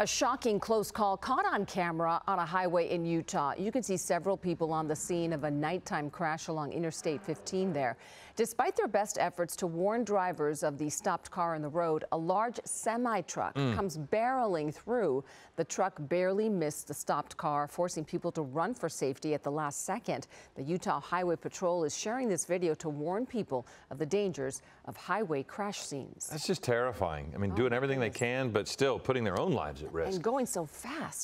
A shocking close call caught on camera on a highway in Utah. You can see several people on the scene of a nighttime crash along Interstate 15 there. Despite their best efforts to warn drivers of the stopped car in the road, a large semi truck mm. comes barreling through. The truck barely missed the stopped car, forcing people to run for safety at the last second. The Utah Highway Patrol is sharing this video to warn people of the dangers of highway crash scenes That's just terrifying. I mean, oh doing everything they can, but still putting their own lives at risk. and going so fast.